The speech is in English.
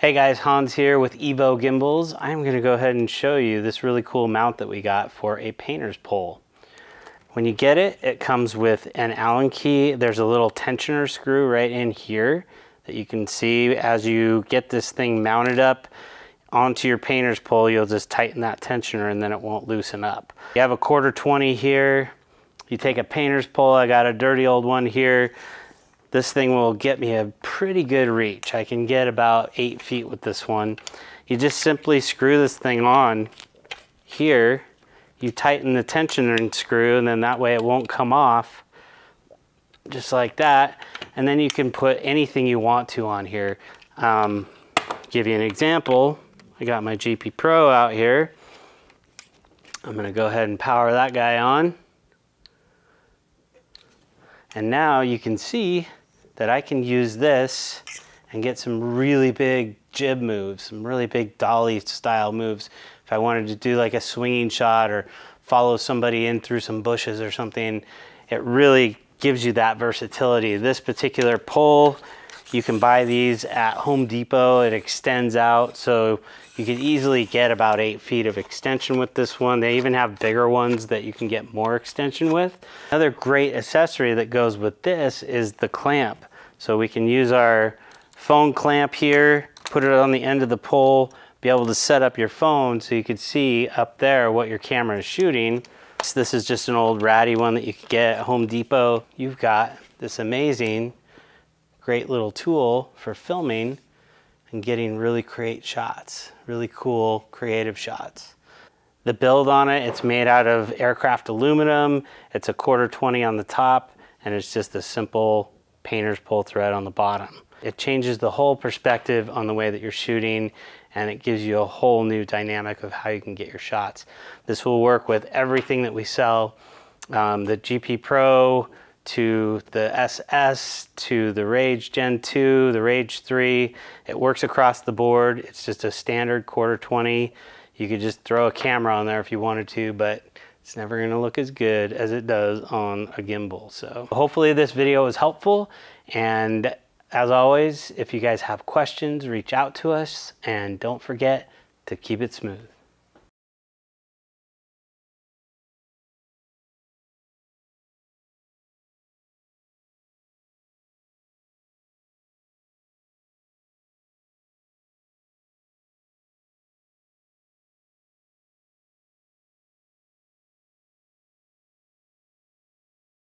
Hey guys, Hans here with Evo Gimbals. I'm gonna go ahead and show you this really cool mount that we got for a painter's pole. When you get it, it comes with an Allen key. There's a little tensioner screw right in here that you can see as you get this thing mounted up onto your painter's pole, you'll just tighten that tensioner and then it won't loosen up. You have a quarter 20 here. You take a painter's pole, I got a dirty old one here this thing will get me a pretty good reach. I can get about eight feet with this one. You just simply screw this thing on here. You tighten the tensioner and screw and then that way it won't come off just like that. And then you can put anything you want to on here. Um, give you an example. I got my GP Pro out here. I'm gonna go ahead and power that guy on. And now you can see that I can use this and get some really big jib moves, some really big dolly style moves. If I wanted to do like a swinging shot or follow somebody in through some bushes or something, it really gives you that versatility. This particular pole, you can buy these at Home Depot. It extends out, so you can easily get about eight feet of extension with this one. They even have bigger ones that you can get more extension with. Another great accessory that goes with this is the clamp. So we can use our phone clamp here, put it on the end of the pole, be able to set up your phone so you can see up there what your camera is shooting. So this is just an old ratty one that you could get at Home Depot. You've got this amazing, great little tool for filming and getting really great shots, really cool, creative shots. The build on it, it's made out of aircraft aluminum. It's a quarter 20 on the top and it's just a simple painter's pull thread on the bottom. It changes the whole perspective on the way that you're shooting and it gives you a whole new dynamic of how you can get your shots. This will work with everything that we sell, um, the GP Pro to the SS to the Rage Gen 2, the Rage 3. It works across the board. It's just a standard quarter 20. You could just throw a camera on there if you wanted to, but it's never gonna look as good as it does on a gimbal. So hopefully this video was helpful. And as always, if you guys have questions, reach out to us and don't forget to keep it smooth.